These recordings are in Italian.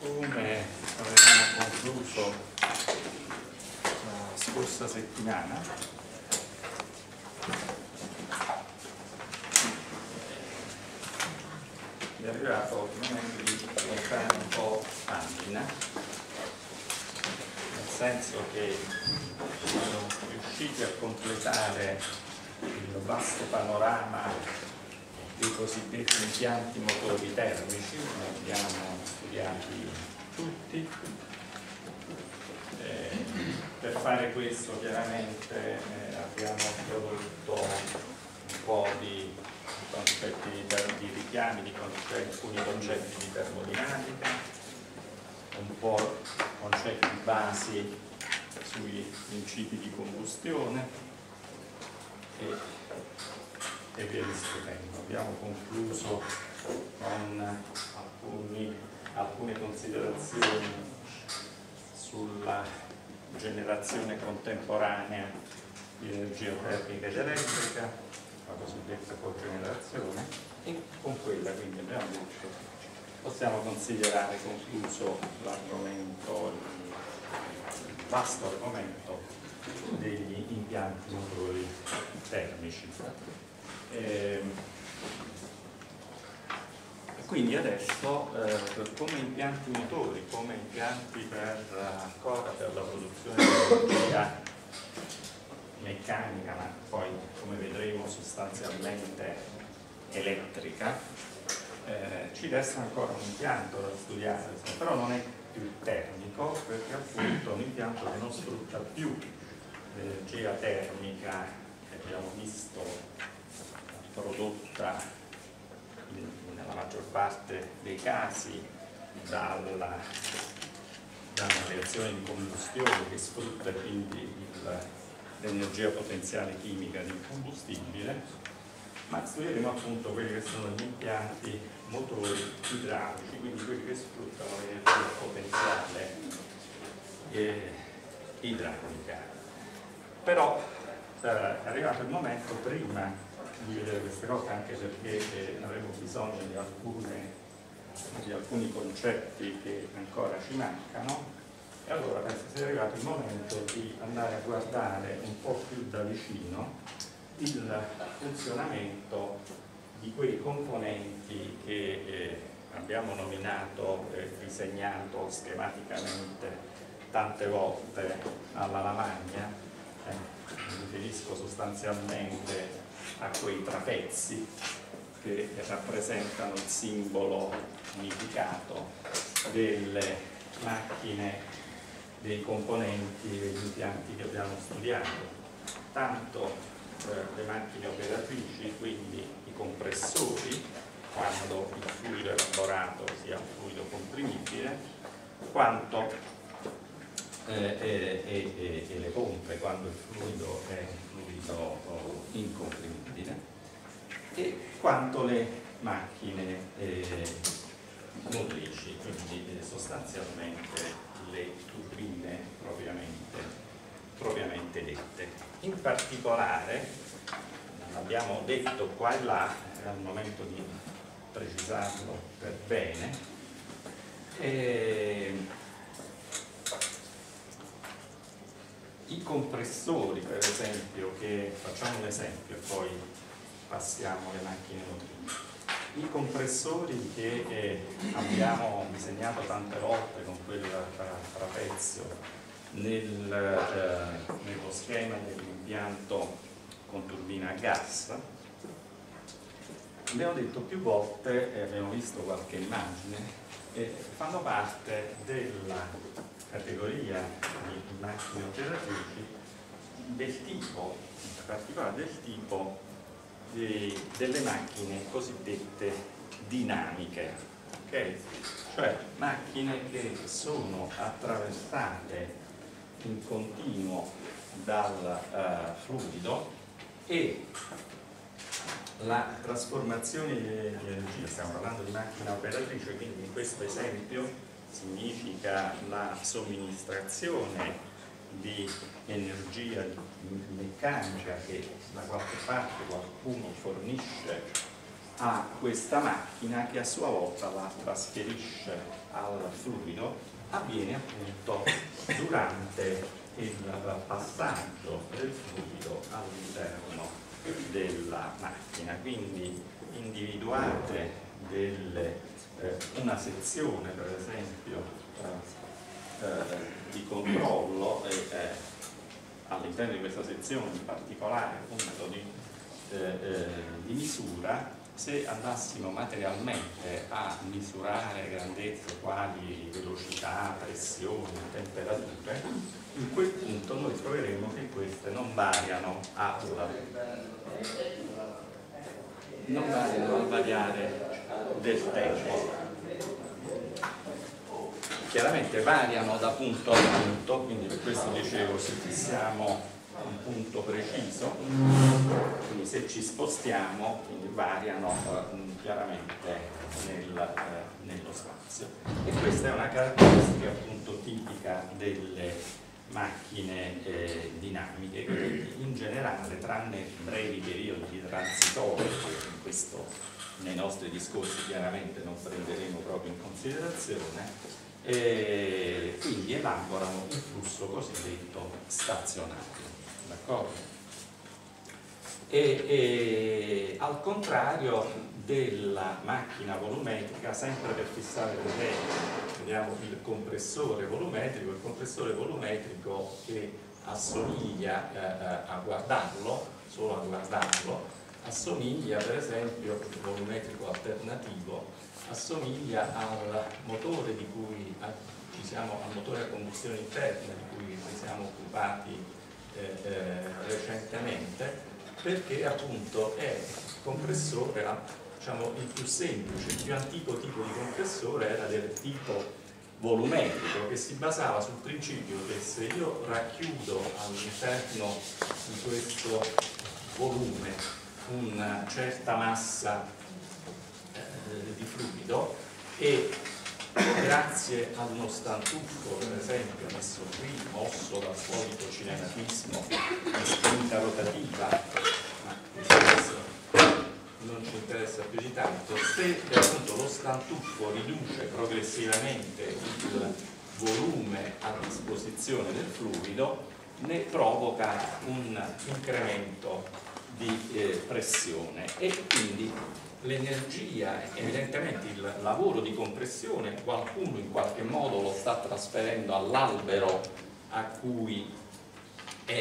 come avevamo concluso la scorsa settimana, è arrivato il momento di montare un po' pagina, nel senso che siamo riusciti a completare il vasto panorama dei cosiddetti impianti motori termici, li abbiamo studiati tutti. Eh, per fare questo chiaramente eh, abbiamo introdotto un po' di concetti di, di richiami, di concetti, alcuni concetti di termodinamica, un po' concetti basi sui principi di combustione e, e via discorrendo abbiamo concluso con alcuni, alcune considerazioni sulla generazione contemporanea di energia termica ed elettrica, la cosiddetta cogenerazione, e con quella quindi abbiamo detto possiamo considerare concluso l'argomento, il vasto argomento degli impianti motori termici. Eh, quindi adesso eh, come impianti motori, come impianti per, ancora per la produzione di energia meccanica, ma poi come vedremo sostanzialmente elettrica, eh, ci resta ancora un impianto da studiare, però non è più termico perché appunto è un impianto che non sfrutta più l'energia termica che abbiamo visto prodotta nella maggior parte dei casi dalla, dalla reazione di combustione che sfrutta quindi l'energia potenziale chimica del combustibile, ma studieremo appunto quelli che sono gli impianti motori idraulici, quindi quelli che sfruttano l'energia potenziale eh, idraulica. Però eh, è arrivato il momento prima di vedere queste cose anche perché eh, avremo bisogno di, alcune, di, alcuni concetti che ancora ci mancano. E allora penso sia arrivato il momento di andare a guardare un po' più da vicino il funzionamento di quei componenti che eh, abbiamo nominato e disegnato schematicamente tante volte alla lavagna, eh, mi riferisco sostanzialmente a quei trapezzi che rappresentano il simbolo unificato delle macchine, dei componenti degli impianti che abbiamo studiato, tanto eh, le macchine operatrici, quindi i compressori, quando il fluido elaborato sia un fluido comprimibile, quanto eh, e, e, e, le pompe, quando il fluido è un fluido oh, incomprimibile e quanto le macchine eh, motrici, quindi eh, sostanzialmente le turbine propriamente, propriamente dette. In particolare, abbiamo detto qua e là, è il momento di precisarlo per bene, eh, i compressori per esempio, che facciamo un esempio poi passiamo alle macchine motrici. I compressori che eh, abbiamo disegnato tante volte con quel trapezio nel, eh, nello schema dell'impianto con turbina a gas, abbiamo detto più volte, e abbiamo visto qualche immagine, eh, fanno parte della categoria di macchine operatrici del tipo, in particolare del tipo di, delle macchine cosiddette dinamiche, okay? cioè macchine che sono attraversate in continuo dal uh, fluido e la trasformazione di energia, stiamo parlando di macchina operatrice, quindi in questo esempio significa la somministrazione di energia meccanica che da qualche parte qualcuno fornisce a questa macchina che a sua volta la trasferisce al fluido avviene appunto durante il passaggio del fluido all'interno della macchina. Quindi individuate delle, eh, una sezione per esempio eh, eh, di controllo e eh, all'interno di questa sezione in particolare appunto di, eh, eh, di misura se andassimo materialmente a misurare grandezze quali velocità, pressione, temperature, in quel punto noi troveremo che queste non variano al, non variano al variare del tempo. Chiaramente variano da punto a punto, quindi per questo dicevo se fissiamo un punto preciso, quindi se ci spostiamo variano eh, chiaramente nel, eh, nello spazio. E questa è una caratteristica appunto tipica delle macchine eh, dinamiche, quindi in generale, tranne brevi periodi transitori, che questo nei nostri discorsi chiaramente non prenderemo proprio in considerazione, eh, quindi elaborano il flusso cosiddetto stazionario. E, e, al contrario della macchina volumetrica, sempre per fissare regole, vediamo il compressore volumetrico, il compressore volumetrico che assomiglia eh, eh, a guardarlo, solo a guardarlo, assomiglia per esempio, il volumetrico alternativo, assomiglia al motore cui ci siamo, al motore a combustione interna di cui ci siamo occupati eh, eh, recentemente, perché appunto è compressore diciamo, il più semplice, il più antico tipo di compressore era del tipo volumetrico che si basava sul principio che se io racchiudo all'interno di questo volume una certa massa fluido e grazie ad uno stantuffo per esempio messo qui mosso dal solito cinematismo di spinta rotativa ma non ci interessa più di tanto, se appunto lo stantuffo riduce progressivamente il volume a disposizione del fluido, ne provoca un incremento di eh, pressione e quindi l'energia, evidentemente il lavoro di compressione qualcuno in qualche modo lo sta trasferendo all'albero a cui è,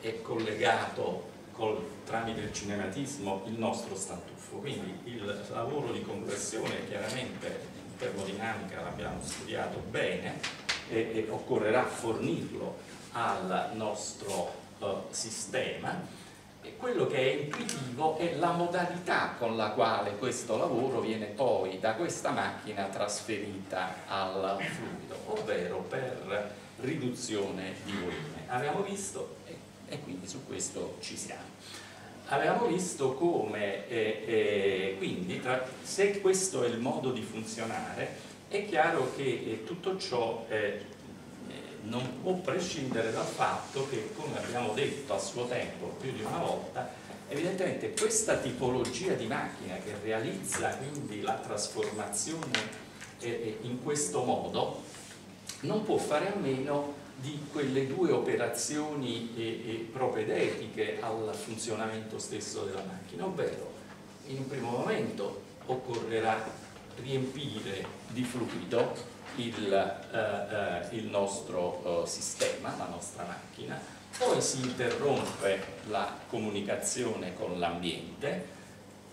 è, è collegato col, tramite il cinematismo il nostro statuffo. Quindi il lavoro di compressione chiaramente in termodinamica l'abbiamo studiato bene e, e, occorrerà fornirlo al nostro uh, sistema e quello che è intuitivo è la modalità con la quale questo lavoro viene poi da questa macchina trasferita al fluido, ovvero per riduzione di volume. Abbiamo visto e quindi su questo ci siamo. Avevamo visto come, eh, eh, quindi, tra, se questo è il modo di funzionare, è chiaro che eh, tutto ciò eh, non può prescindere dal fatto che, come abbiamo detto a suo tempo più di una volta, evidentemente questa tipologia di macchina che realizza quindi la trasformazione eh, in questo modo non può fare a meno di quelle due operazioni eh, eh, propedetiche al funzionamento stesso della macchina, ovvero in un primo momento occorrerà riempire di fluido il, eh, eh, il nostro eh, sistema, la nostra macchina, poi si interrompe la comunicazione con l'ambiente,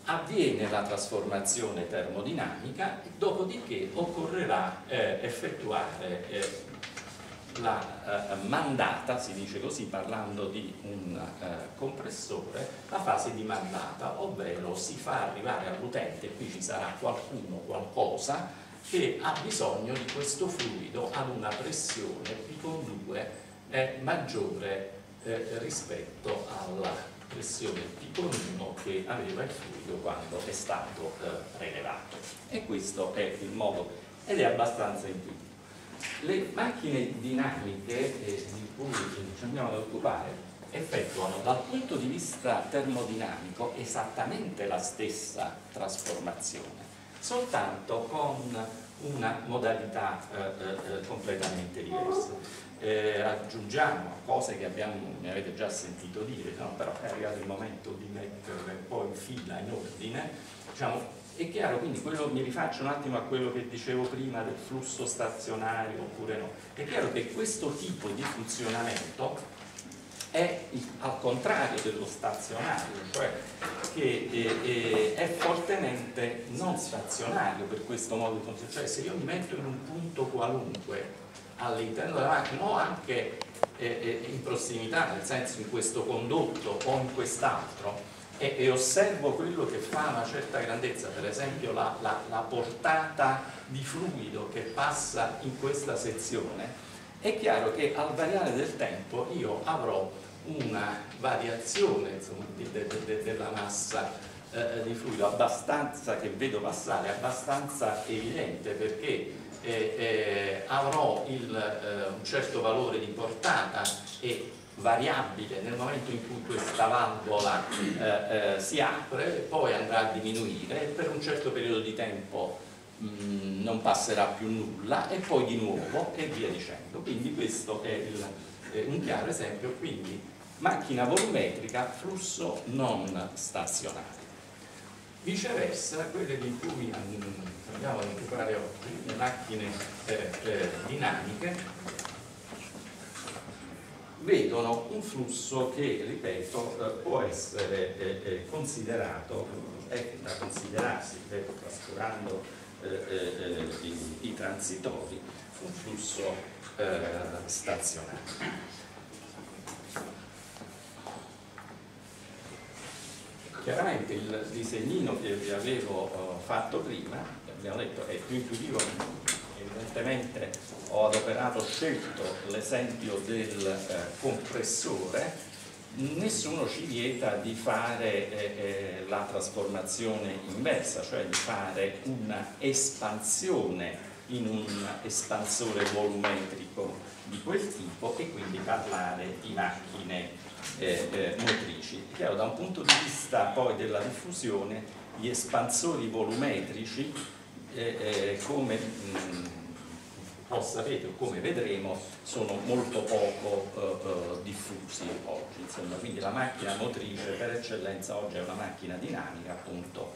avviene la trasformazione termodinamica, dopodiché occorrerà eh, effettuare la eh, mandata, si dice così parlando di un eh, compressore, la fase di mandata, ovvero si fa arrivare all'utente, qui ci sarà qualcuno, qualcosa, che ha bisogno di questo fluido ad una pressione P con 2 è maggiore eh, rispetto alla pressione P con 1 che aveva il fluido quando è stato eh, prelevato. E questo è il modo, ed è abbastanza intuitivo. Le macchine dinamiche eh, di cui ci andiamo ad occupare effettuano dal punto di vista termodinamico esattamente la stessa trasformazione, soltanto con una modalità eh, eh, completamente diversa. Eh, aggiungiamo cose che abbiamo, mi avete già sentito dire, no? però è arrivato il momento di metterle un po' in fila, in ordine, diciamo, è chiaro, quindi quello, mi rifaccio un attimo a quello che dicevo prima del flusso stazionario oppure no, è chiaro che questo tipo di funzionamento è al contrario dello stazionario, cioè che eh, eh, è fortemente non stazionario per questo modo di funzionare, cioè se io mi metto in un punto qualunque all'interno della macchina o anche eh, in prossimità, nel senso in questo condotto o in quest'altro, e, e, osservo quello che fa una certa grandezza, per esempio la, la, la portata di fluido che passa in questa sezione, è chiaro che al variare del tempo io avrò una variazione insomma, de, de, de, della massa eh, di fluido abbastanza che vedo passare, abbastanza evidente perché eh, eh, avrò il, eh, un certo valore di portata e variabile nel momento in cui questa valvola eh, eh, si apre, poi andrà a diminuire e per un certo periodo di tempo non passerà più nulla e poi di nuovo e via dicendo. Quindi questo è il, eh, un chiaro esempio, quindi macchina volumetrica, flusso non stazionario. Viceversa, quelle di cui andiamo ad occupare oggi, le macchine eh, eh, dinamiche, vedono un flusso che, ripeto, eh, può essere eh, eh, considerato, è da considerarsi, trascurando i, i, transitori, un flusso stazionario. Chiaramente il disegnino che vi avevo fatto prima, abbiamo detto, è più intuitivo evidentemente ho adoperato, scelto l'esempio del eh, compressore, nessuno ci vieta di fare eh, eh, la trasformazione inversa, cioè di fare una espansione in un espansore volumetrico di quel tipo e quindi parlare di macchine eh, eh, motrici. Chiaro, da un punto di vista poi della diffusione, gli espansori volumetrici, eh, come mh, o sapete o come vedremo sono molto poco eh, eh, diffusi oggi insomma. Quindi la macchina motrice per eccellenza oggi è una macchina dinamica appunto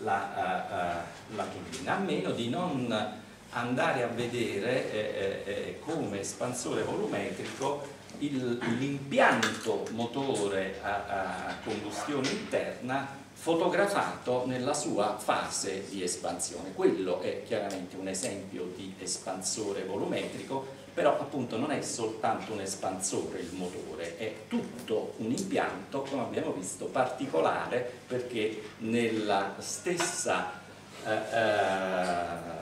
la, uh, la turbina. A meno di non andare a vedere eh, eh, come espansore volumetrico l'impianto motore a, a combustione interna fotografato nella sua fase di espansione. Quello è chiaramente un esempio di espansore volumetrico, però appunto non è soltanto un espansore il motore, è tutto un impianto, come abbiamo visto, particolare perché nella stessa eh, eh,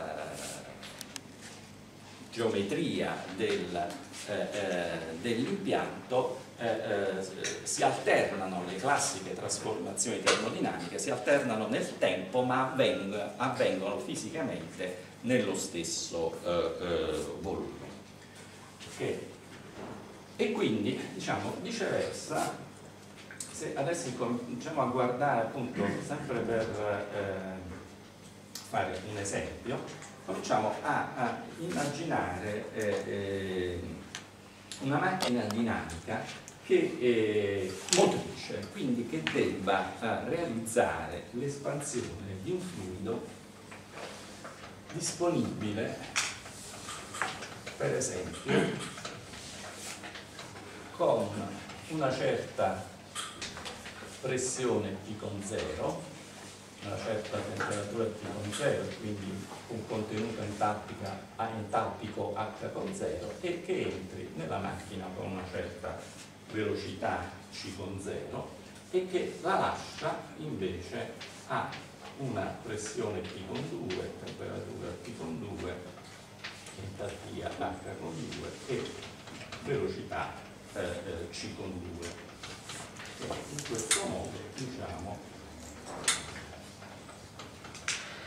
geometria del, eh, eh dell'impianto eh, eh, si alternano le classiche trasformazioni termodinamiche, si alternano nel tempo ma avveng avvengono fisicamente nello stesso eh, eh volume. Okay. E quindi, diciamo, viceversa, se adesso cominciamo a guardare appunto, sempre per eh, fare un esempio, cominciamo a, a immaginare eh, una macchina dinamica che è motrice, quindi che debba eh, realizzare l'espansione di un fluido disponibile, per esempio, con una certa pressione T con 0, una certa temperatura T con 0, quindi un contenuto entalpico H con 0 e che entri nella macchina con una certa velocità c con 0 e che la lascia invece a una pressione T con 2, temperatura T con 2, entalpia H con 2 e velocità eh, eh C con 2. E in questo modo diciamo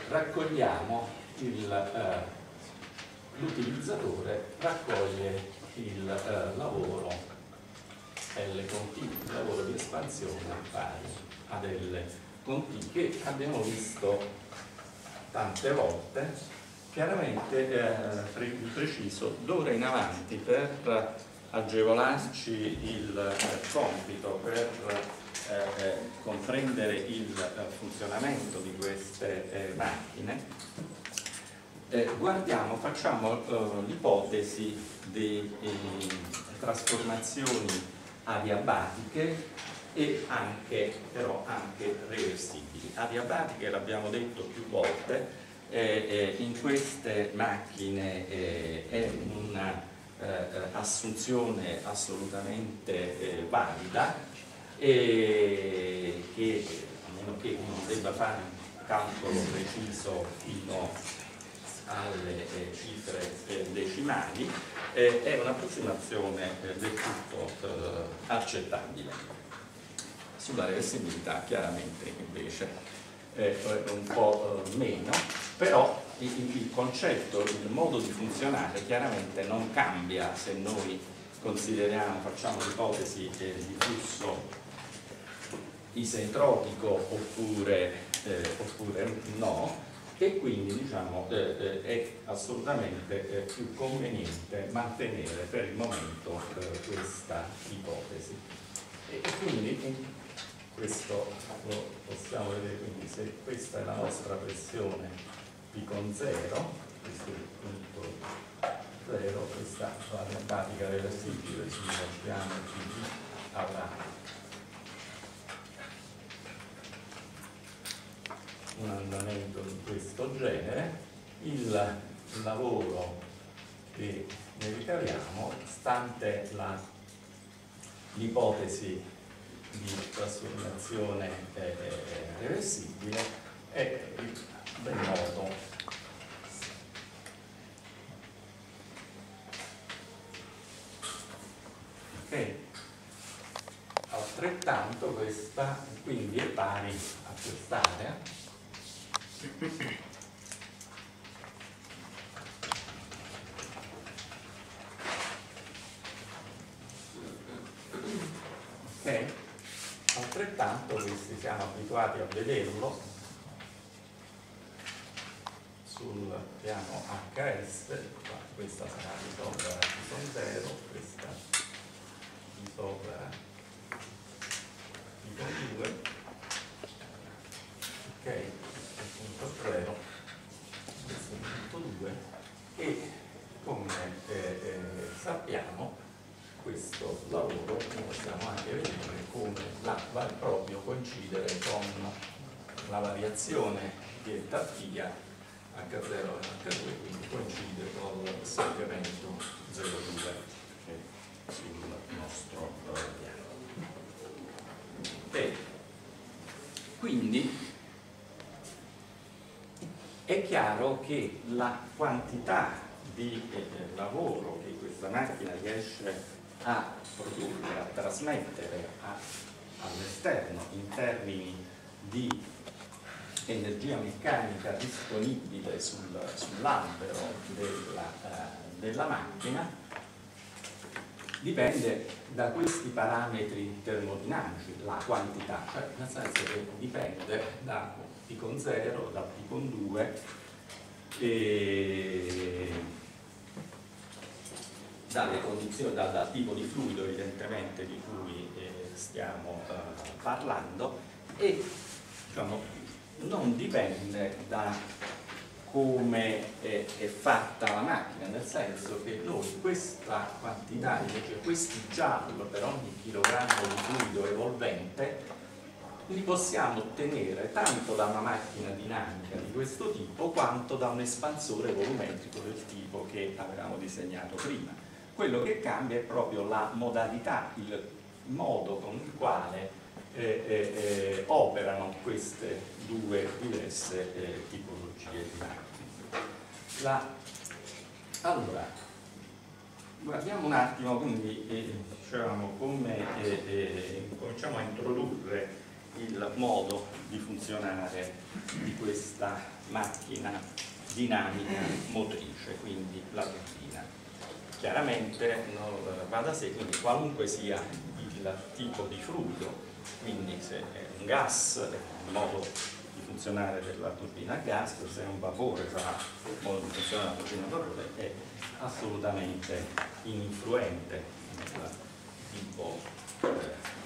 raccogliamo eh, l'utilizzatore raccoglie il eh, lavoro L con T, il lavoro di espansione pari ad L con T che abbiamo visto tante volte, chiaramente eh, preciso d'ora in avanti per agevolarci il eh, compito, per eh, eh comprendere il eh, funzionamento di queste eh, macchine, guardiamo, facciamo l'ipotesi di trasformazioni adiabatiche e anche, però anche reversibili. Adiabatiche l'abbiamo detto più volte, eh, eh, in queste macchine eh, è un'assunzione eh, assolutamente eh, valida e che a meno che uno debba fare un calcolo preciso fino alle eh, cifre decimali, è un'approssimazione del tutto accettabile. Sulla reversibilità chiaramente invece è un po' eh, meno, però il, concetto, il modo di funzionare chiaramente non cambia se noi consideriamo, facciamo l'ipotesi di flusso isentropico oppure, eh, oppure, no e quindi diciamo, eh, eh è assolutamente eh, più conveniente mantenere per il momento eh, questa ipotesi. E quindi questo lo possiamo vedere quindi se questa è la nostra pressione P con 0 questo è il punto 0 questa è la matematica reversibile quindi lasciamo quindi avrà un andamento di questo genere il lavoro che ne ricaviamo stante l'ipotesi di trasformazione eh, reversibile è ben noto. Ok? Altrettanto questa quindi è pari a quest'area ok? altrettanto questi siamo abituati a vederlo sul piano HS questa sarà di sopra di son 0 questa di sopra di con 2 ok punto 0 questo è il punto 2 e come eh, eh, sappiamo questo lavoro possiamo anche vedere come la, va proprio coincidere con la variazione di entalpia H0 e H2 quindi coincide con il segmento 0,2 sul nostro piano. Bene, quindi è chiaro che la quantità di eh, lavoro che questa macchina riesce a produrre, a trasmettere all'esterno in termini di energia meccanica disponibile sul, sull'albero della, uh, della macchina dipende da questi parametri termodinamici, la quantità, cioè nel senso che dipende da T con 0, da T con 2 e dalle condizioni, dal, dal, tipo di fluido evidentemente di cui eh, stiamo eh, parlando e diciamo, non dipende da come è, è, fatta la macchina, nel senso che noi questa quantità, cioè questi joule per ogni chilogrammo di fluido evolvente, li possiamo ottenere tanto da una macchina dinamica di questo tipo quanto da un espansore volumetrico del tipo che avevamo disegnato prima. Quello che cambia è proprio la modalità, il modo con il quale eh, eh, eh operano queste due diverse eh, tipologie di macchine. La, allora, guardiamo un attimo, quindi eh, diciamo, come cominciamo a introdurre il modo di funzionare di questa macchina dinamica motrice, quindi la turbina chiaramente no, va da sé, quindi qualunque sia il tipo di fluido, quindi se è un gas, il modo funzionare della turbina a gas, se un vapore sarà il modo di funzionare della turbina a vapore, è assolutamente ininfluente il tipo, eh,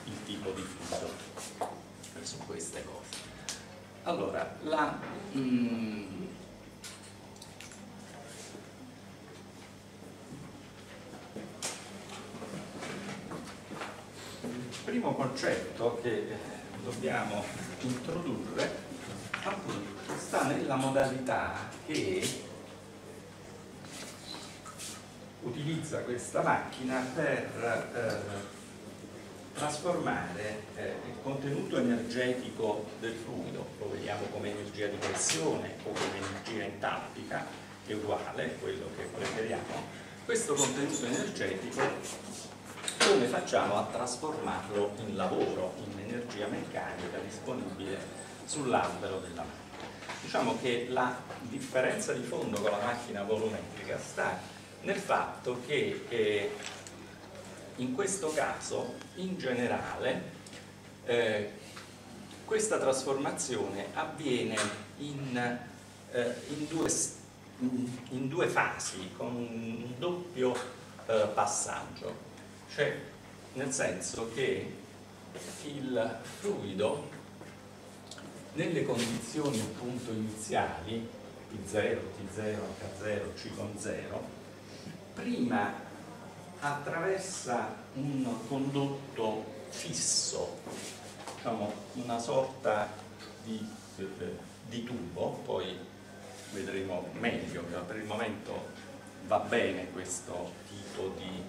il tipo di fluido su queste cose. Allora, la, mm, primo concetto che dobbiamo introdurre appunto, sta nella modalità che utilizza questa macchina per eh, trasformare eh, il contenuto energetico del fluido, lo vediamo come energia di pressione o come energia entalpica, è uguale, quello che preferiamo, questo contenuto energetico come facciamo a trasformarlo in lavoro, in energia meccanica disponibile sull'albero della macchina. Diciamo che la differenza di fondo con la macchina volumetrica sta nel fatto che eh, in questo caso, in generale, eh, questa trasformazione avviene in, eh, in, due, in, due, fasi, con un doppio eh, passaggio cioè nel senso che il fluido nelle condizioni appunto iniziali P0, T0, H0, C con 0 prima attraversa un condotto fisso diciamo una sorta di, di tubo poi vedremo meglio per il momento va bene questo tipo di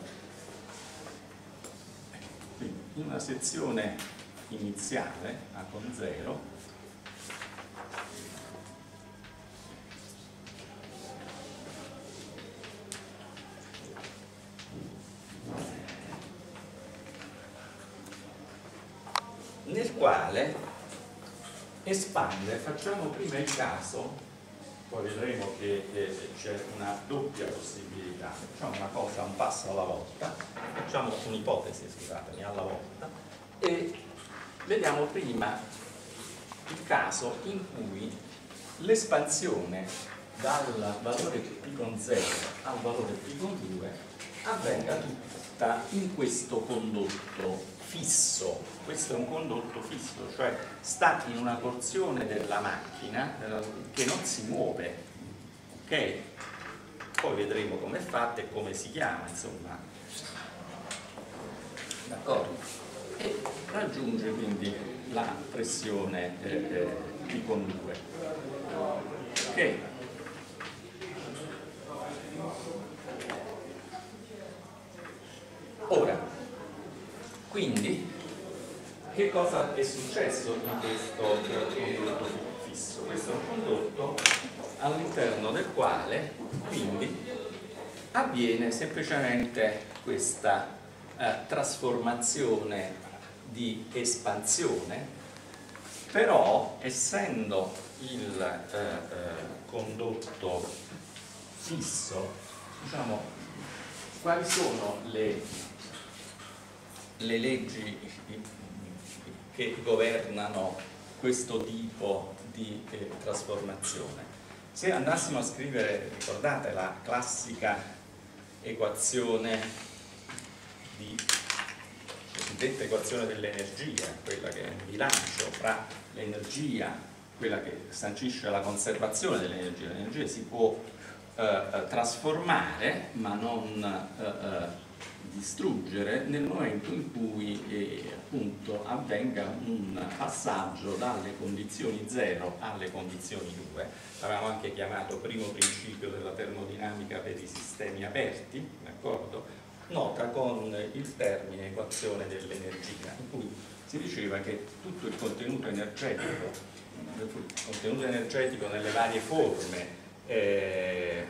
in una sezione iniziale A con 0 nel quale espande, facciamo prima il caso poi vedremo che eh, c'è una doppia possibilità, facciamo una cosa un passo alla volta, facciamo un'ipotesi, scusatemi, alla volta e vediamo prima il caso in cui l'espansione dal valore p con 0 al valore p con 2 avvenga tutta in questo condotto fisso, questo è un condotto fisso, cioè sta in una porzione della macchina eh, che non si muove, ok? Poi vedremo come è fatta e come si chiama, insomma. D'accordo? E raggiunge quindi la pressione eh, eh, con 2. Ok? Ora, quindi, che cosa è successo in questo condotto fisso? Questo è un condotto all'interno del quale quindi avviene semplicemente questa eh, trasformazione di espansione, però essendo il eh, eh, condotto fisso, diciamo, quali sono le le leggi che governano questo tipo di eh, trasformazione. Se andassimo a scrivere, ricordate, la classica equazione di cosiddetta equazione dell'energia, quella che è un bilancio fra l'energia, quella che sancisce la conservazione dell'energia, l'energia si può eh, eh trasformare ma non eh, eh distruggere nel momento in cui eh, appunto avvenga un passaggio dalle condizioni 0 alle condizioni 2 l'avevamo anche chiamato primo principio della termodinamica per i sistemi aperti d'accordo? Con il termine equazione dell'energia in cui si diceva che tutto il contenuto energetico il contenuto energetico nelle varie forme eh,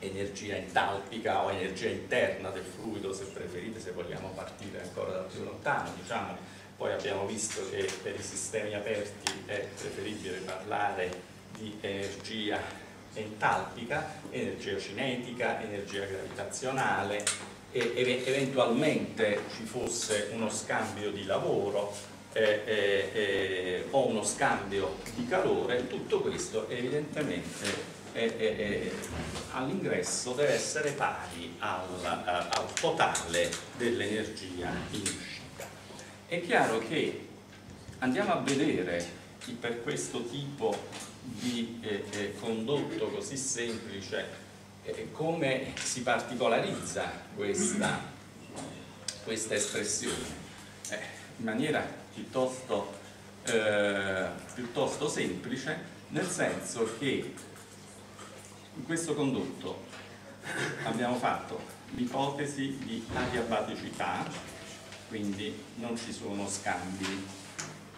energia entalpica o energia interna del fluido se preferite, se vogliamo partire ancora da più lontano diciamo. poi abbiamo visto che per i sistemi aperti è preferibile parlare di energia entalpica, energia cinetica, energia gravitazionale e eventualmente ci fosse uno scambio di lavoro eh, eh, eh, o uno scambio di calore, tutto questo evidentemente all'ingresso deve essere pari al, al totale dell'energia in uscita. È chiaro che andiamo a vedere per questo tipo di eh, eh, condotto così semplice eh, come si particolarizza questa, questa espressione? Eh, in maniera piuttosto, eh, piuttosto semplice nel senso che in questo condotto abbiamo fatto l'ipotesi di adiabaticità quindi non ci sono scambi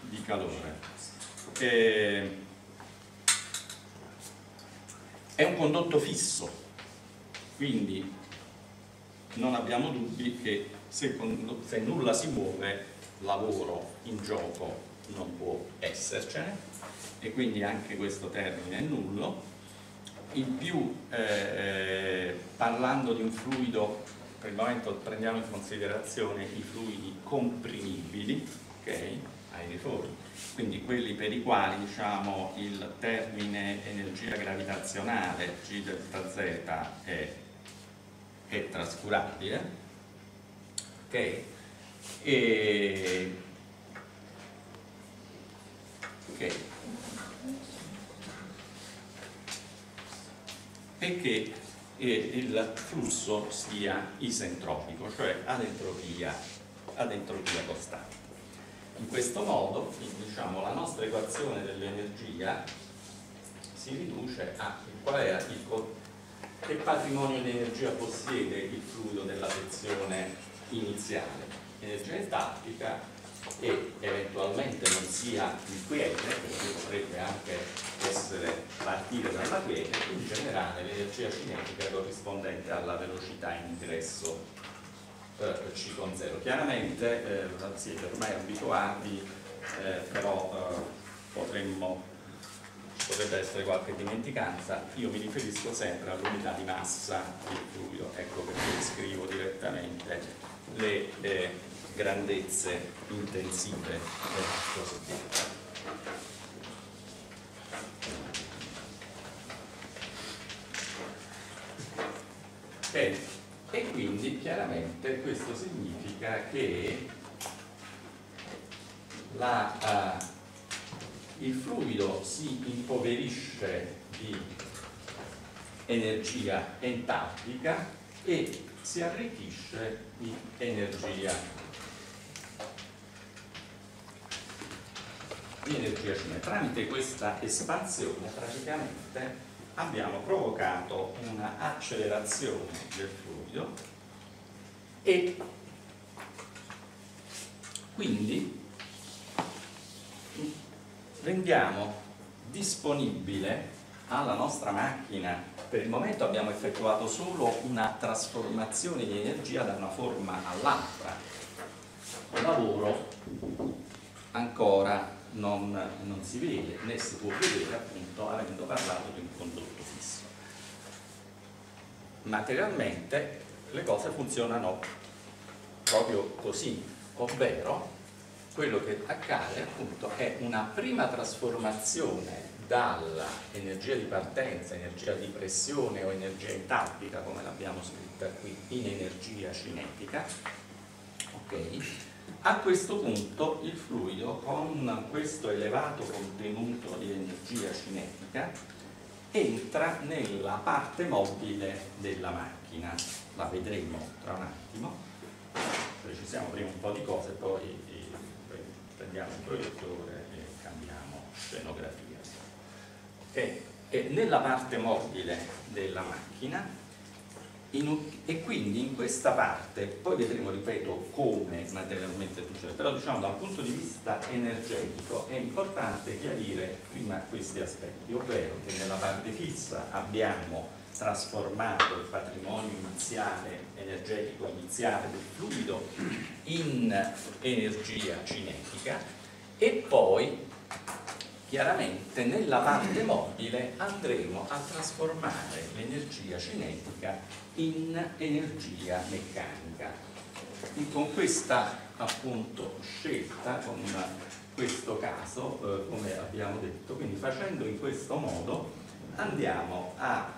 di calore. Eh, è un condotto fisso, quindi non abbiamo dubbi che se, se nulla si muove, lavoro in gioco non può essercene. E quindi anche questo termine è nullo. In più, eh, parlando di un fluido, per il momento prendiamo in considerazione i fluidi comprimibili, okay, aeriformi, quindi quelli per i quali diciamo, il termine energia gravitazionale G delta Z è, è trascurabile ok? E, okay. e che il flusso sia isentropico, cioè ad entropia, ad entropia costante. In questo modo diciamo, la nostra equazione dell'energia si riduce a qual è il, che patrimonio di energia possiede il fluido della sezione iniziale, energia entalpica e eventualmente non sia il quiete, perché potrebbe anche essere partire dalla quiete, in generale l'energia cinetica corrispondente alla velocità in ingresso eh, C con 0. Chiaramente eh, siete ormai abituati, eh, però eh, potremmo, potrebbe essere qualche dimenticanza, io mi riferisco sempre all'unità di massa del fluido, ecco perché scrivo direttamente le eh, grandezze intensive cosiddette. Bene e quindi chiaramente questo significa che la, uh, il fluido si impoverisce di energia entalpica e si arricchisce di energia, di energia cinetica. Tramite questa espansione praticamente abbiamo provocato una accelerazione del fluido e quindi rendiamo disponibile alla nostra macchina per il momento abbiamo effettuato solo una trasformazione di energia da una forma all'altra lavoro ancora non, non si vede né si può vedere appunto avendo parlato di un condotto fisso. Materialmente le cose funzionano proprio così, ovvero quello che accade appunto è una prima trasformazione dall'energia di partenza, energia di pressione o energia entalpica come l'abbiamo scritta qui in energia cinetica ok? A questo punto il fluido con questo elevato contenuto di energia cinetica entra nella parte mobile della macchina, la vedremo tra un attimo, precisiamo prima un po' di cose, poi eh, il proiettore e cambiamo scenografia. E, e nella parte mobile della macchina in, e quindi in questa parte, poi vedremo, ripeto, come materialmente succede, però diciamo da un punto di vista energetico è importante chiarire prima questi aspetti, ovvero che nella parte fissa abbiamo trasformato il patrimonio iniziale, energetico iniziale del fluido in energia cinetica e poi chiaramente nella parte mobile andremo a trasformare l'energia cinetica in energia meccanica. E con questa appunto scelta, con questo caso, eh, come abbiamo detto, quindi facendo in questo modo andiamo a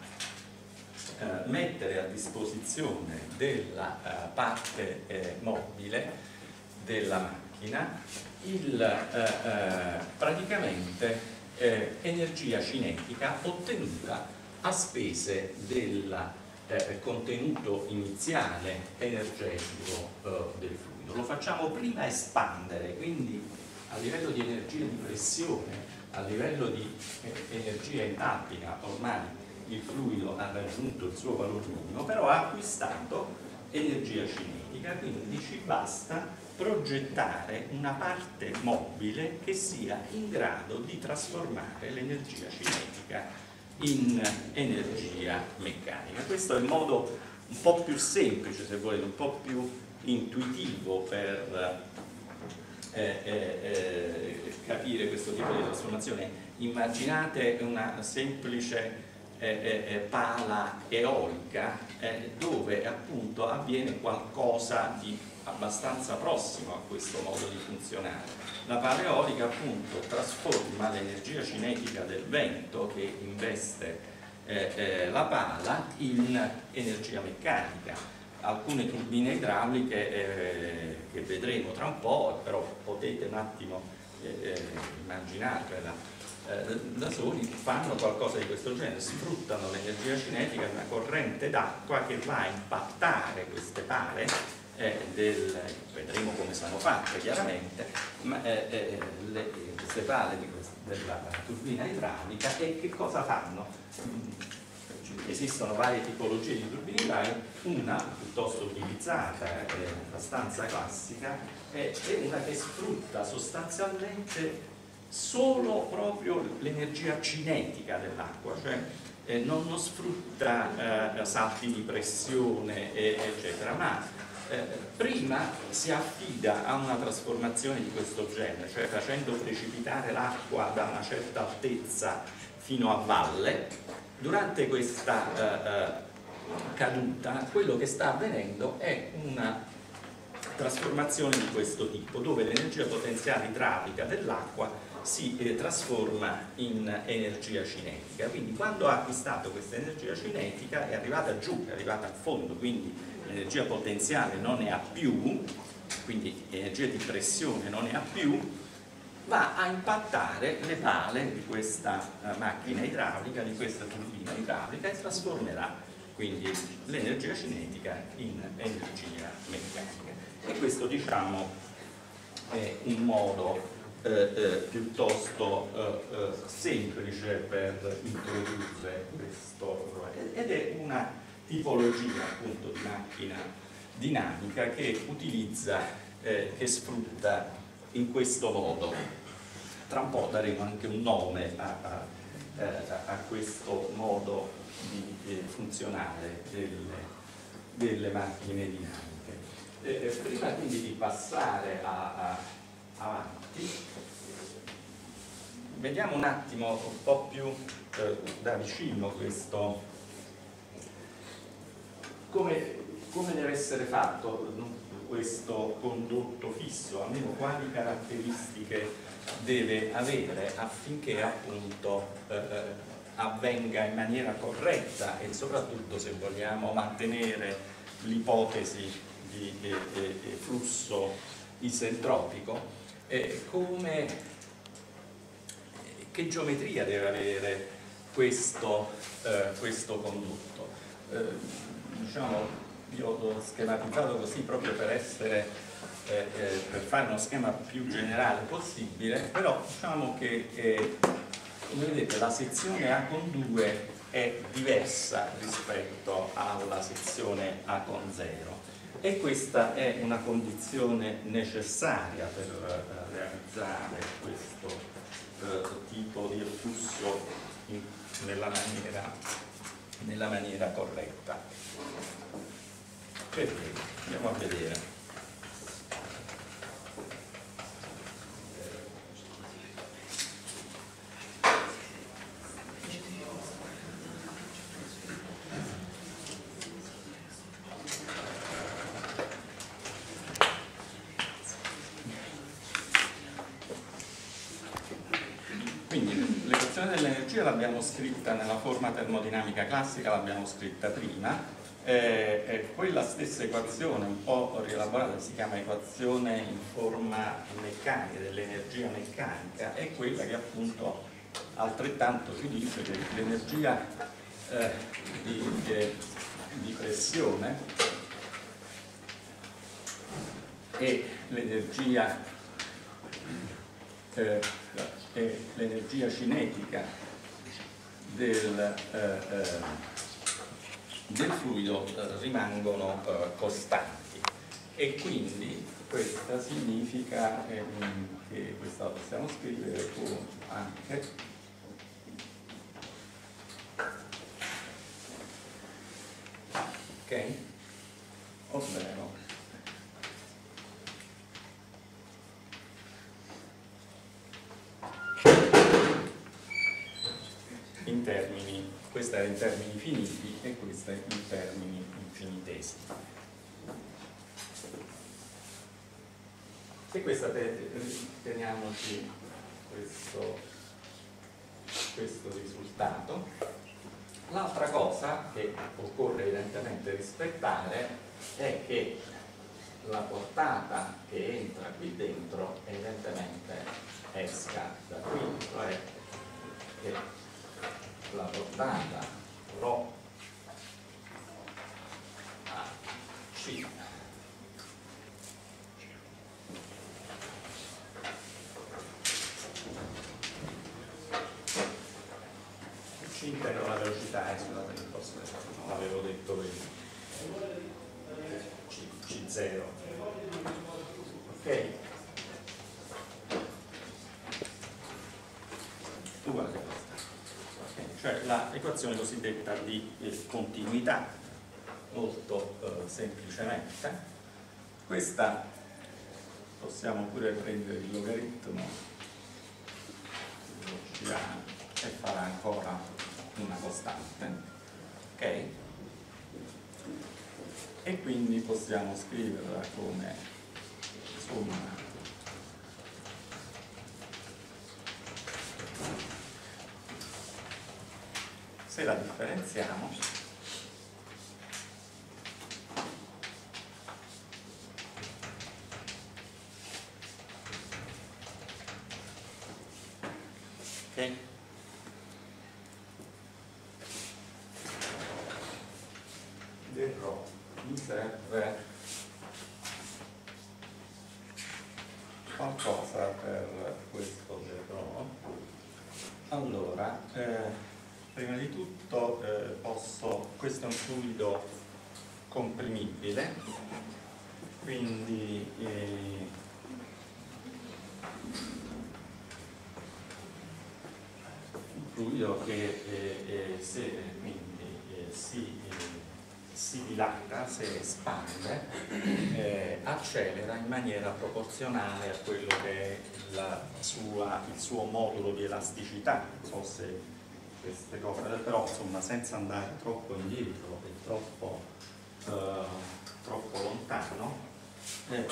eh, mettere a disposizione della eh, parte eh, mobile della macchina il, eh, eh, praticamente energia cinetica ottenuta a spese del contenuto iniziale energetico del fluido. Lo facciamo prima espandere, quindi a livello di energia di pressione, a livello di energia entalpica, ormai il fluido ha raggiunto il suo valore minimo, però ha acquistato energia cinetica, quindi ci basta progettare una parte mobile che sia in grado di trasformare l'energia cinetica in energia meccanica. Questo è il modo un po' più semplice, se volete, un po' più intuitivo per eh, eh, eh, capire questo tipo di trasformazione. Immaginate una semplice eh, eh, pala eolica eh, dove appunto avviene qualcosa di abbastanza prossimo a questo modo di funzionare. La pala eolica appunto trasforma l'energia cinetica del vento che investe eh, eh, la pala in energia meccanica. Alcune turbine idrauliche eh, che vedremo tra un po', però potete un attimo immaginarvela eh, da soli fanno qualcosa di questo genere, sfruttano l'energia cinetica di una corrente d'acqua che va a impattare queste pale eh, del, vedremo come sono fatte chiaramente, ma eh, eh le, queste pale questa, della turbina idraulica e che cosa fanno? Esistono varie tipologie di turbine idrauliche, una piuttosto utilizzata, eh, abbastanza classica, è una che sfrutta sostanzialmente solo proprio l'energia cinetica dell'acqua, cioè eh, non, non, sfrutta eh, salti di pressione eh, eccetera, ma eh, prima si affida a una trasformazione di questo genere, cioè facendo precipitare l'acqua da una certa altezza fino a valle, durante questa eh, eh, caduta quello che sta avvenendo è una trasformazione di questo tipo, dove l'energia potenziale idraulica dell'acqua si eh, trasforma in energia cinetica. Quindi quando ha acquistato questa energia cinetica è arrivata giù, è arrivata a fondo, quindi l'energia potenziale non ne ha più, quindi energia di pressione non ne ha più, va a impattare le pale di questa uh, macchina idraulica, di questa turbina idraulica e trasformerà quindi l'energia cinetica in energia meccanica. E questo diciamo è un modo eh, eh, piuttosto eh, eh, semplice per introdurre questo ed è una tipologia appunto di macchina dinamica che utilizza, eh, che sfrutta in questo modo. Tra un po' daremo anche un nome a, a, a questo modo di funzionare delle, delle macchine dinamiche. prima quindi di passare a, avanti vediamo un attimo un po' più eh, da vicino questo. Come, come, deve essere fatto questo condotto fisso, almeno quali caratteristiche deve avere affinché appunto eh, eh, avvenga in maniera corretta e soprattutto se vogliamo mantenere l'ipotesi di eh, eh flusso isentropico, eh, come che geometria deve avere questo, eh, questo condutto. Eh, diciamo, io l'ho schematizzato così proprio per essere eh, eh per fare uno schema più generale possibile, però diciamo che eh, come vedete la sezione A con 2 è diversa rispetto alla sezione A con 0 e questa è una condizione necessaria per eh, realizzare questo tipo di flusso in, nella, maniera, nella maniera corretta. Perché? Andiamo a vedere. L'energia l'abbiamo scritta nella forma termodinamica classica, l'abbiamo scritta prima, eh, eh, quella stessa equazione un po' rielaborata si chiama equazione in forma meccanica, dell'energia meccanica, è quella che appunto altrettanto ci dice che l'energia eh, di, di pressione e eh, l'energia cinetica del, eh, eh, del fluido eh, rimangono costanti. E quindi questa significa che questa possiamo scrivere anche ok? Ovvero in termini, questa era in termini finiti e questa in termini infinitesimi. E questa teniamoci questo, questo risultato. L'altra cosa che occorre evidentemente rispettare è che la portata che entra qui dentro evidentemente esca da qui, cioè la portata Rho a C C intendo la velocità, eh, scusate che forse l'avevo detto prima C, C0 ok uguale cioè l'equazione cosiddetta di eh, continuità, molto eh, semplicemente. Questa possiamo pure prendere il logaritmo e fare ancora una costante, ok? E quindi possiamo scriverla come somma se la differenziamo ok verrò mi serve qualcosa per questo verrò allora eh, Prima di tutto eh, posso, questo è un fluido comprimibile, quindi eh, fluido che eh, eh se, quindi, eh, si, eh, si, dilata, si espande, accelera in maniera proporzionale a quello che è sua, il suo modulo di elasticità, non so se queste cose, però insomma senza andare troppo indietro e troppo, eh, troppo lontano, eh, eh,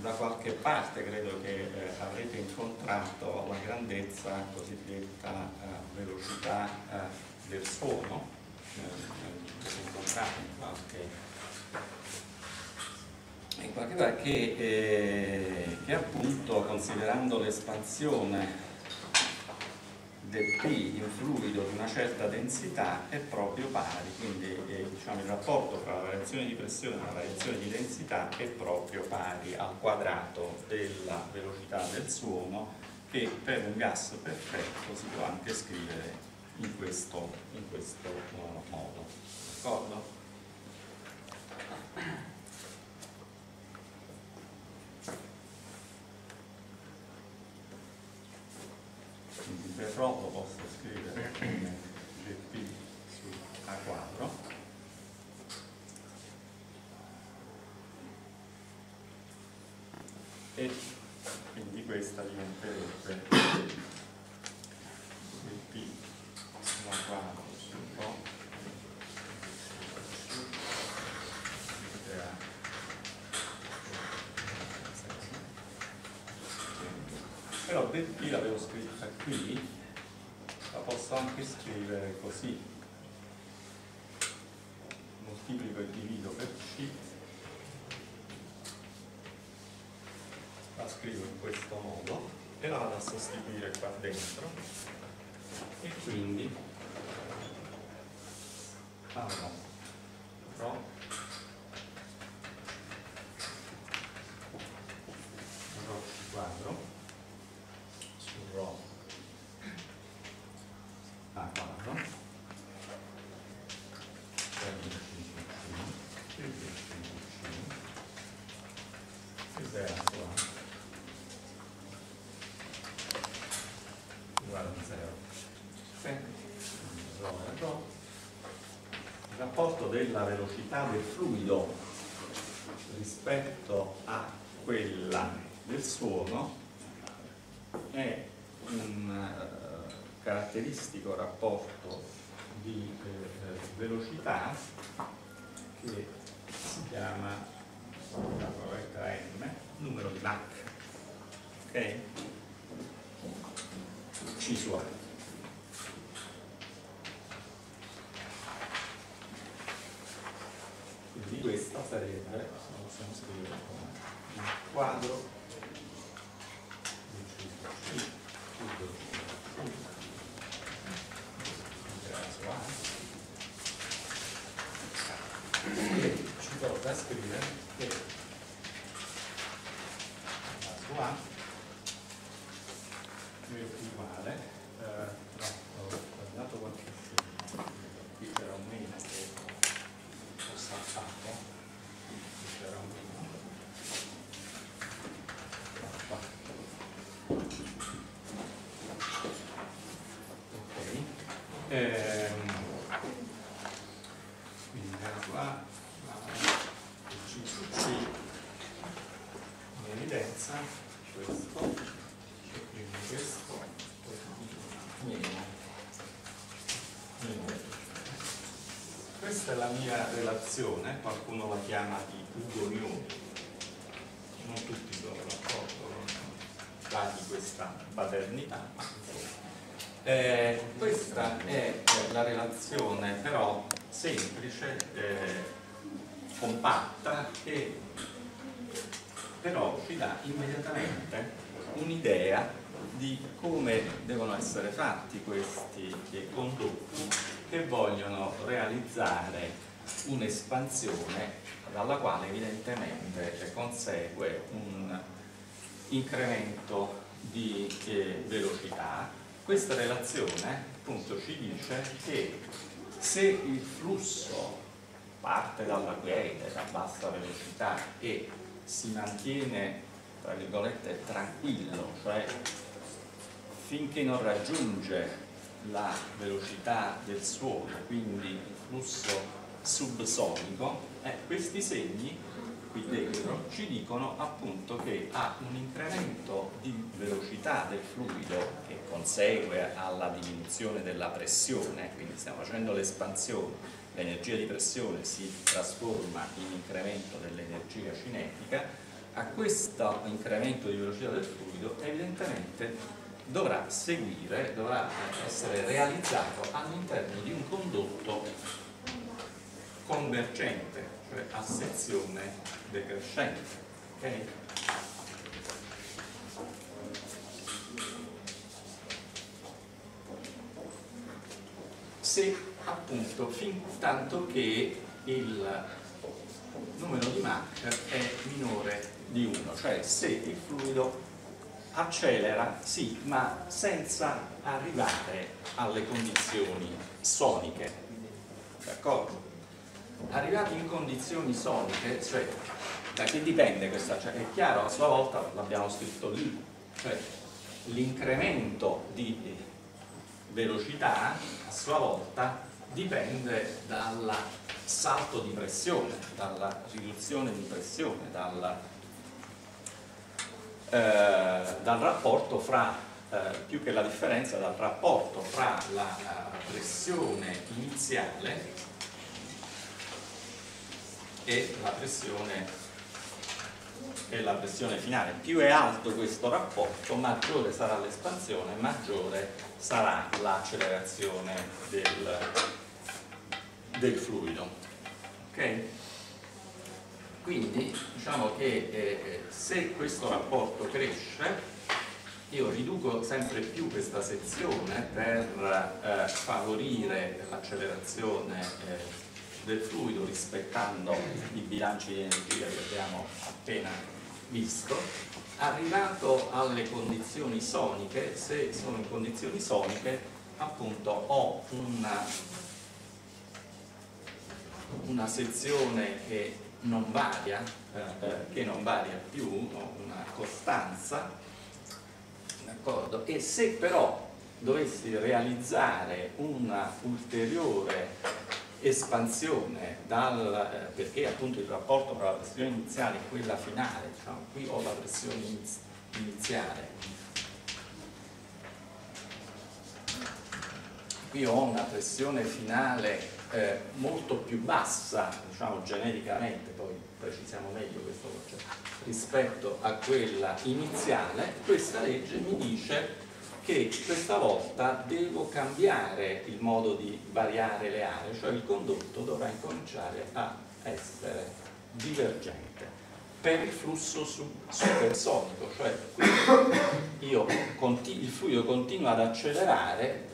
da qualche parte credo che eh, avrete incontrato la grandezza cosiddetta eh, velocità eh, del suono, incontrato in qualche, in qualche parte che, che appunto considerando l'espansione del P in fluido di una certa densità è proprio pari, quindi eh, diciamo, il rapporto tra la variazione di pressione e la variazione di densità è proprio pari al quadrato della velocità del suono che per un gas perfetto si può anche scrivere in questo, in questo modo. D'accordo? però lo posso scrivere come GP su A quadro e quindi questa diventerebbe GP su A quadro su O però del P l'avevo scritta qui posso anche scrivere così 4 e quindi ah, avrò della velocità del fluido rispetto a quella del suono è un eh, caratteristico rapporto di eh, velocità che si chiama la corretta M, numero di Mach, ok? C su A. Quindi questa sarebbe, lo possiamo scrivere un quadro di C su C più 2 su su A ci torna a scrivere che la su A è uguale eh, no, ho dato qualche segno qui c'era un meno che ho saltato qui c'era un meno qua ok Ehm, quindi la su A il C su C in evidenza questo e quindi questo meno meno questa è la mia relazione qualcuno la chiama di Ugo Newton non tutti sono d'accordo dati questa paternità ma eh, questa è la relazione però semplice, eh, compatta che però ci dà immediatamente un'idea di come devono essere fatti questi condotti che vogliono realizzare un'espansione dalla quale evidentemente consegue un incremento di eh, velocità. Questa relazione appunto ci dice che se il flusso parte dalla quiete, da bassa velocità e si mantiene tra virgolette tranquillo, cioè finché non raggiunge la velocità del suono, quindi il flusso subsonico, eh, questi segni qui dentro ci dicono appunto che ha un incremento di velocità del fluido che consegue alla diminuzione della pressione, quindi stiamo facendo l'espansione, l'energia di pressione si trasforma in incremento dell'energia cinetica, a questo incremento di velocità del fluido evidentemente dovrà seguire, dovrà essere realizzato all'interno di un condotto convergente, cioè a sezione decrescente. ok? Se appunto fin tanto che il numero di Mach è minore di 1, cioè se il fluido accelera, sì, ma senza arrivare alle condizioni soniche, d'accordo? Arrivati in condizioni soniche, cioè da che dipende questa? Cioè, è chiaro, a sua volta l'abbiamo scritto lì, cioè l'incremento di velocità a sua volta dipende dal salto di pressione, dalla riduzione di pressione, dalla, eh, dal rapporto fra, eh, più che la differenza, dal rapporto fra la pressione iniziale e la pressione è la pressione finale. Più è alto questo rapporto, maggiore sarà l'espansione, maggiore sarà l'accelerazione del, del fluido. Okay? Quindi diciamo che eh, se questo rapporto cresce, io riduco sempre più questa sezione per eh, favorire l'accelerazione eh, del fluido rispettando i bilanci di energia che abbiamo appena visto. Arrivato alle condizioni soniche se sono in condizioni soniche appunto ho una, una sezione che non varia eh, eh che non varia più ho una costanza d'accordo? E se però dovessi realizzare una ulteriore espansione dal, eh, perché appunto il rapporto tra la pressione iniziale e quella finale, diciamo, qui ho la pressione iniziale, qui ho una pressione finale eh, molto più bassa, diciamo genericamente, poi precisiamo meglio questo concetto, rispetto a quella iniziale, questa legge mi dice che questa volta devo cambiare il modo di variare le aree, cioè il condotto dovrà incominciare a essere divergente per il flusso supersonico, cioè io, il fluido continua ad accelerare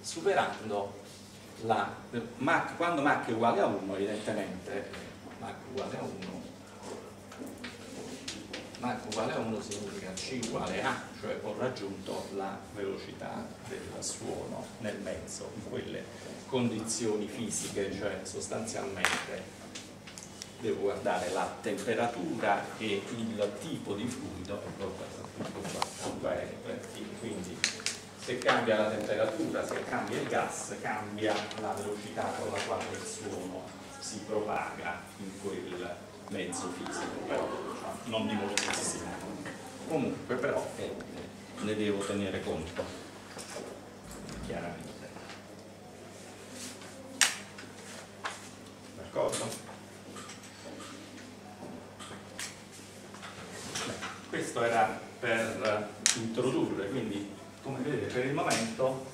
superando la Mach, quando Mach è uguale a 1 evidentemente Mach uguale a 1 Mach uguale a 1 significa C uguale A, cioè ho raggiunto la velocità del suono nel mezzo, in quelle condizioni fisiche, cioè sostanzialmente devo guardare la temperatura e il tipo di fluido, quindi se cambia la temperatura, se cambia il gas, cambia la velocità con la quale il suono si propaga in quel mezzo fisico, però non di moltissimo. Comunque però eh, ne devo tenere conto, chiaramente. D'accordo? Questo era per introdurre, quindi come vedete per il momento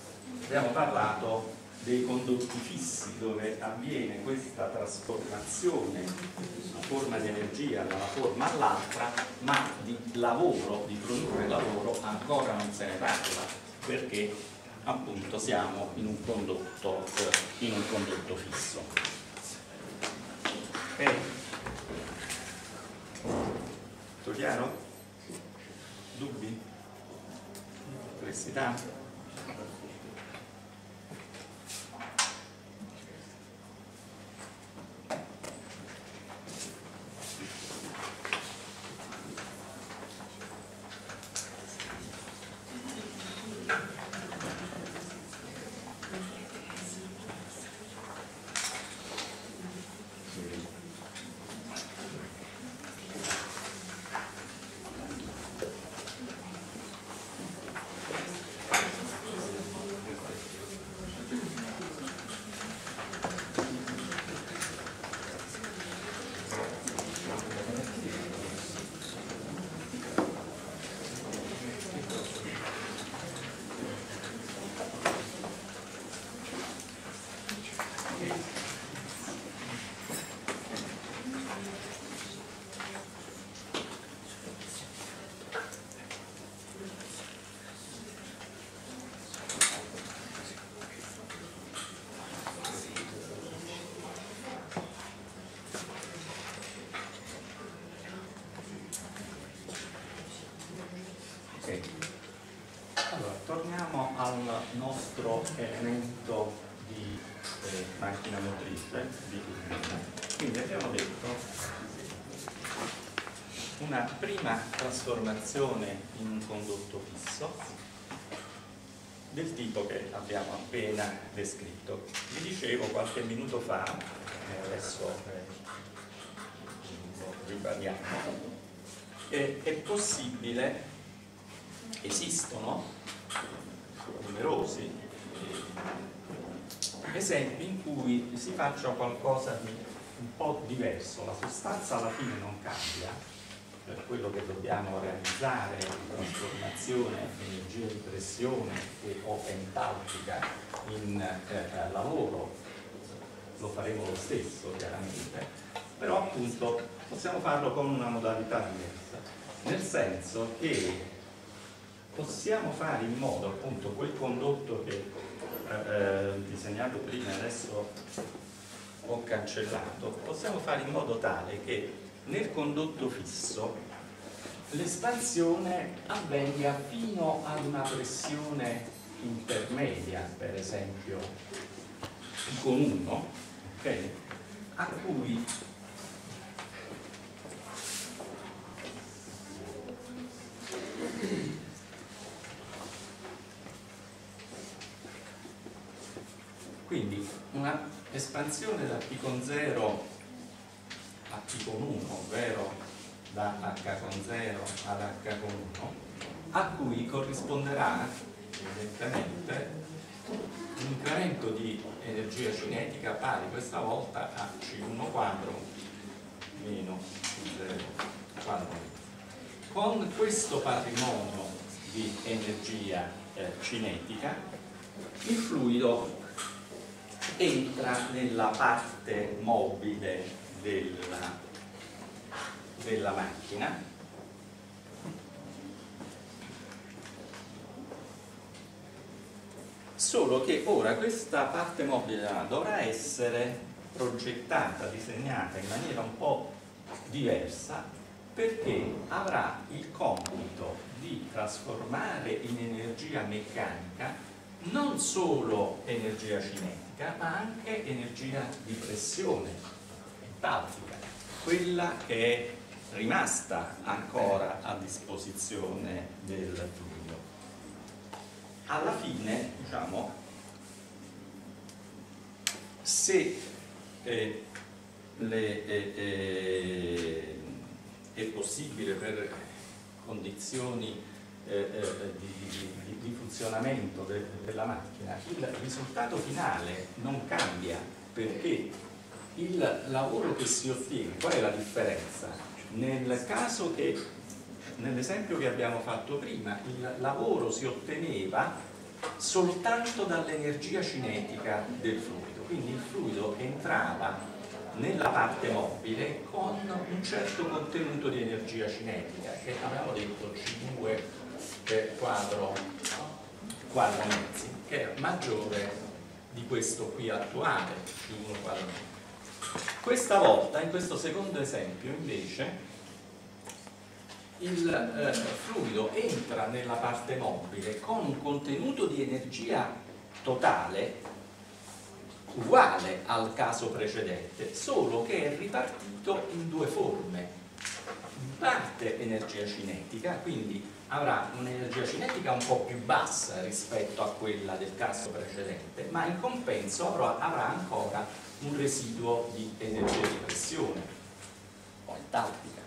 abbiamo parlato dei condotti fissi dove avviene questa trasformazione una forma di energia da una forma all'altra ma di lavoro, di produrre lavoro ancora non se ne parla perché appunto siamo in un condotto, eh, in un condotto fisso ok? tutto chiaro? dubbi? complexidade. Elemento di eh, macchina motrice di quindi abbiamo detto una prima trasformazione in un condotto fisso del tipo che abbiamo appena descritto. Vi dicevo qualche minuto fa eh, adesso eh, lo ribadiamo è possibile esistono numerosi esempi in cui si faccia qualcosa di un po' diverso, la sostanza alla fine non cambia, per quello che dobbiamo realizzare di trasformazione energia di pressione e o entalpica in eh, lavoro. Lo faremo lo stesso chiaramente. Però appunto possiamo farlo con una modalità diversa. Nel senso che possiamo fare in modo appunto quel condotto che eh, eh disegnato prima adesso ho cancellato possiamo fare in modo tale che nel condotto fisso l'espansione avvenga fino ad una pressione intermedia, per esempio con 1, okay, a cui quindi una espansione da P con 0 a P con 1, ovvero da H con 0 ad H con 1, a cui corrisponderà evidentemente un incremento di energia cinetica pari questa volta a C1 quadro meno C0 quadro. Con questo patrimonio di energia eh, cinetica il fluido entra nella parte mobile della, della macchina. Solo che ora questa parte mobile dovrà essere progettata, disegnata in maniera un po' diversa perché avrà il compito di trasformare in energia meccanica non solo energia cinetica ma anche energia di pressione tattica, quella che è rimasta ancora a disposizione del fluido. Alla fine, diciamo, se eh, le, eh, eh, è possibile per condizioni eh, eh, di, di, funzionamento de, della macchina, il risultato finale non cambia perché il lavoro che si ottiene, qual è la differenza? Nel caso che, nell'esempio che abbiamo fatto prima, il lavoro si otteneva soltanto dall'energia cinetica del fluido, quindi il fluido entrava nella parte mobile con un certo contenuto di energia cinetica che abbiamo detto C2 per quadro, quadro mezzi, che è maggiore di questo qui attuale, C1 quadro mezzi. Questa volta, in questo secondo esempio, invece, il eh, fluido entra nella parte mobile con un contenuto di energia totale uguale al caso precedente, solo che è ripartito in due forme. In parte energia cinetica, quindi avrà un'energia cinetica un po' più bassa rispetto a quella del caso precedente, ma in compenso avrà, avrà ancora un residuo di energia di pressione o entalpica.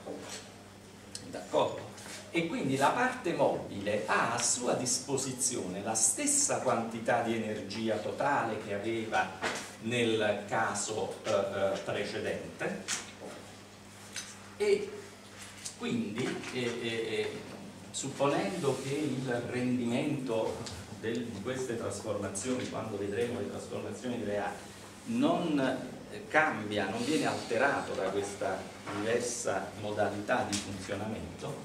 D'accordo? E quindi la parte mobile ha a sua disposizione la stessa quantità di energia totale che aveva nel caso eh, precedente e quindi eh, eh, eh, supponendo che il rendimento del, di queste trasformazioni, quando vedremo le trasformazioni aree, non eh, cambia, non viene alterato da questa diversa modalità di funzionamento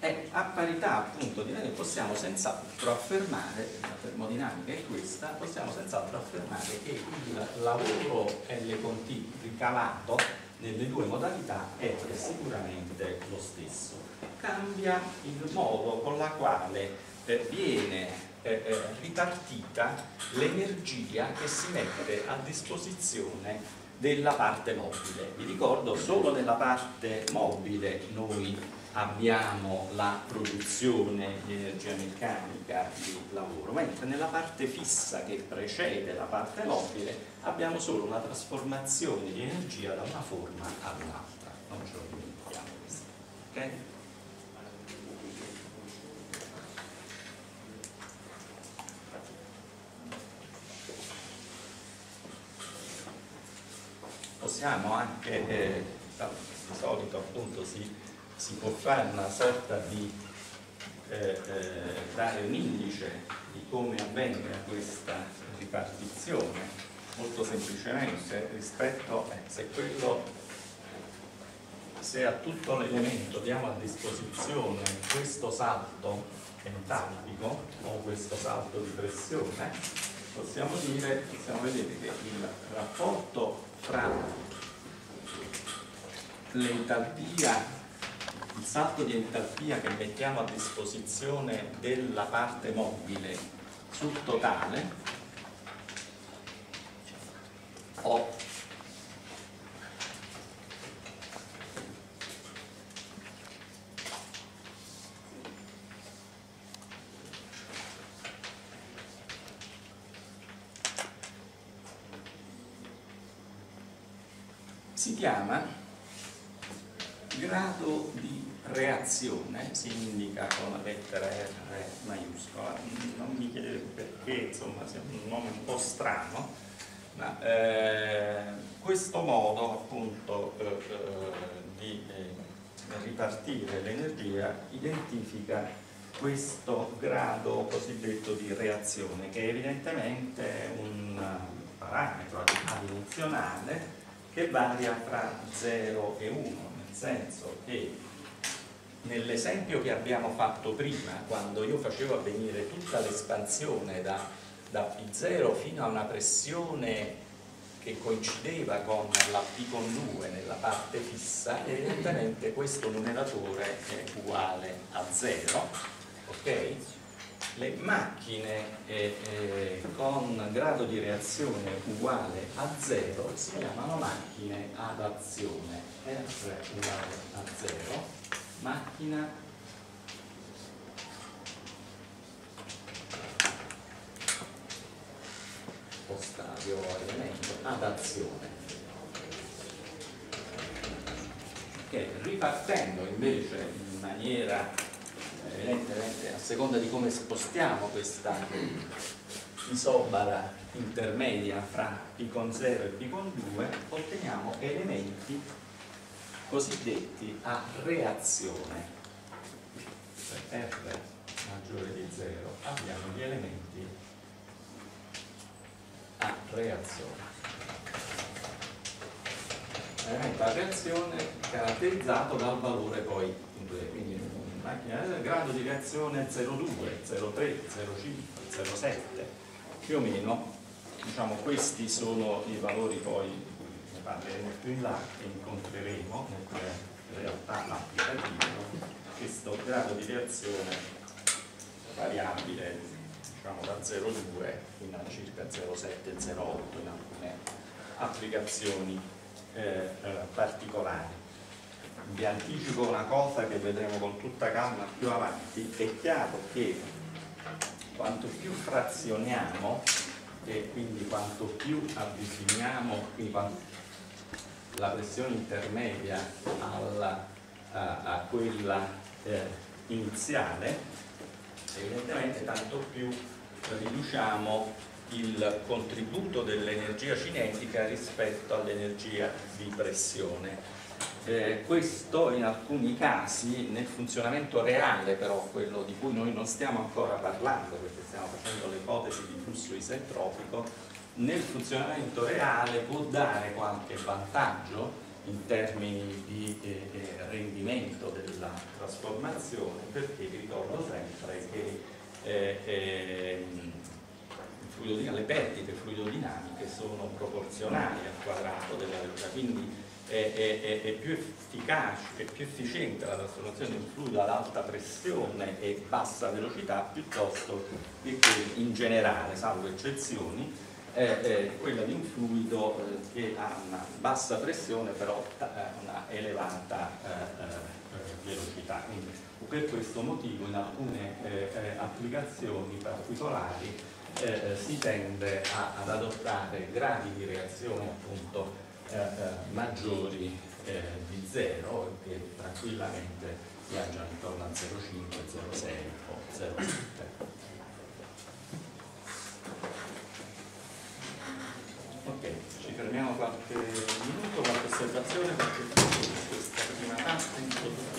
e a parità appunto di noi possiamo senz'altro affermare, la termodinamica è questa, possiamo senz'altro affermare che il lavoro L continu ricavato nelle due modalità è sicuramente lo stesso. Cambia il modo con la quale eh, viene eh, eh, ripartita l'energia che si mette a disposizione della parte mobile. Vi ricordo, solo nella parte mobile noi abbiamo la produzione di energia meccanica di lavoro, mentre nella parte fissa che precede la parte mobile abbiamo solo una trasformazione di energia da una forma ad un'altra. Non ce lo dimentichiamo questo. Okay? Possiamo anche, eh, di solito appunto si si può fare una sorta di eh, eh, dare un indice di come avvenga questa ripartizione molto semplicemente rispetto eh, se quello se a tutto l'elemento diamo a disposizione questo salto entalpico o questo salto di pressione possiamo dire, possiamo vedere che il rapporto fra l'entalpia il salto di entalpia che mettiamo a disposizione della parte mobile sul totale o si chiama grado di reazione, si indica con la lettera R maiuscola, non mi chiedete perché, insomma, sia un nome un po' strano, ma eh, questo modo appunto eh, eh di eh, ripartire l'energia identifica questo grado cosiddetto di reazione che è evidentemente un parametro adinazionale che varia fra 0 e 1, nel senso che nell'esempio che abbiamo fatto prima, quando io facevo avvenire tutta l'espansione da, da P0 fino a una pressione che coincideva con la P con 2 nella parte fissa, evidentemente questo numeratore è uguale a 0, ok? le macchine eh, eh, con grado di reazione uguale a 0 si chiamano macchine ad azione R uguale a 0 macchina. O stadio o elemento ad azione che ripartendo invece in maniera evidentemente a seconda di come spostiamo questa isobara intermedia fra P con 0 e P con 2 otteniamo elementi cosiddetti a reazione. Per R maggiore di 0 abbiamo gli elementi a reazione. Elemento a reazione caratterizzato dal valore poi in 2 quindi macchina del grado di reazione 0,2, 0,3, 0,5, 0,7 più o meno diciamo questi sono i valori poi parleremo più in là e incontreremo nelle realtà applicative questo grado di reazione variabile diciamo da 0,2 fino a circa 0,7, 0,8 in alcune applicazioni eh, eh, particolari. Vi anticipo una cosa che vedremo con tutta calma più avanti, è chiaro che quanto più frazioniamo e quindi quanto più avviciniamo la pressione intermedia alla, a, a, quella eh, iniziale, evidentemente tanto più riduciamo il contributo dell'energia cinetica rispetto all'energia di pressione. Eh, questo in alcuni casi nel funzionamento reale però, quello di cui noi non stiamo ancora parlando perché stiamo facendo l'ipotesi di flusso isentropico, nel funzionamento reale può dare qualche vantaggio in termini di eh, eh rendimento della trasformazione perché vi ricordo sempre che eh, ehm, le perdite fluidodinamiche sono proporzionali al quadrato della velocità, quindi è, è, è, più efficace, è più efficiente la trasformazione un fluido ad alta pressione e bassa velocità piuttosto che in generale, salvo eccezioni, eh, quella di un fluido eh, che ha una bassa pressione però eh, una elevata eh, eh, velocità. Quindi, per questo motivo in alcune applicazioni particolari si tende a, ad adottare gradi di reazione appunto eh, eh, maggiori eh, di 0 che tranquillamente viaggiano intorno a 0,5, 0,6 o 0,7. Ok, ci fermiamo qualche minuto, qualche osservazione per questa prima parte.